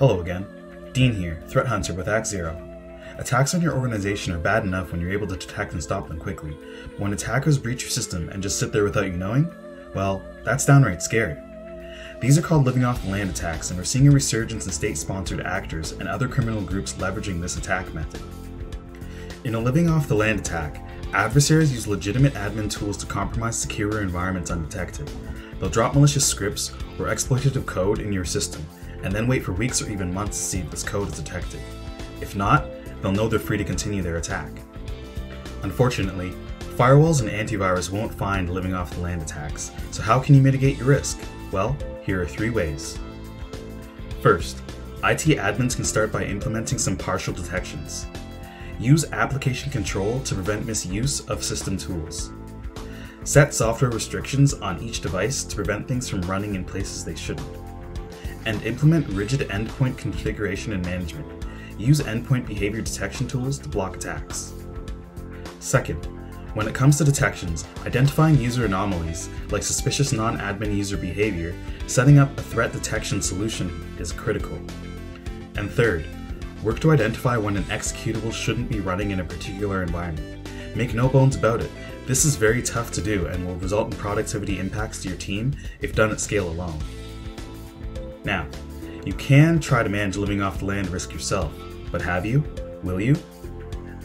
Hello again. Dean here, Threat Hunter with ActZero. Attacks on your organization are bad enough when you're able to detect and stop them quickly, but when attackers breach your system and just sit there without you knowing, well, that's downright scary. These are called living off the land attacks, and we're seeing a resurgence in state sponsored actors and other criminal groups leveraging this attack method. In a living off the land attack, adversaries use legitimate admin tools to compromise secure environments undetected. They'll drop malicious scripts or exploitative code in your system, and then wait for weeks or even months to see if this code is detected. If not, they'll know they're free to continue their attack. Unfortunately, firewalls and antivirus won't find living off the land attacks, so how can you mitigate your risk? Well, here are three ways. First, IT admins can start by implementing some partial detections. Use application control to prevent misuse of system tools. Set software restrictions on each device to prevent things from running in places they shouldn't. And implement rigid endpoint configuration and management. Use endpoint behavior detection tools to block attacks. Second, when it comes to detections, identifying user anomalies, like suspicious non admin user behavior, setting up a threat detection solution is critical. And third, work to identify when an executable shouldn't be running in a particular environment. Make no bones about it, this is very tough to do and will result in productivity impacts to your team if done at scale alone. Now, you can try to manage living off the land risk yourself, but have you? Will you?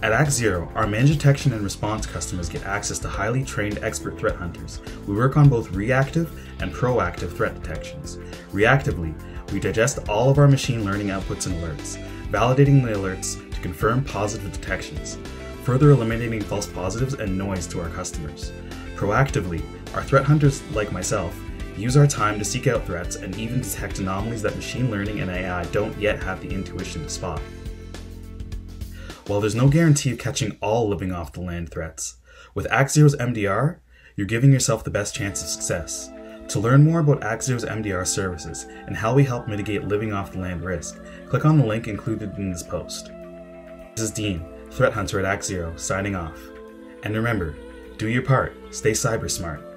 At ActZero, our managed detection and response customers get access to highly trained expert threat hunters. We work on both reactive and proactive threat detections. Reactively, we digest all of our machine learning outputs and alerts, validating the alerts to confirm positive detections, further eliminating false positives and noise to our customers. Proactively, our threat hunters, like myself, use our time to seek out threats and even detect anomalies that machine learning and AI don't yet have the intuition to spot. While there's no guarantee of catching all living off the land threats, with Zero's MDR, you're giving yourself the best chance of success. To learn more about Zero's MDR services and how we help mitigate living off the land risk, click on the link included in this post. This is Dean, Threat Hunter at Zero, signing off. And remember, do your part, stay cyber smart.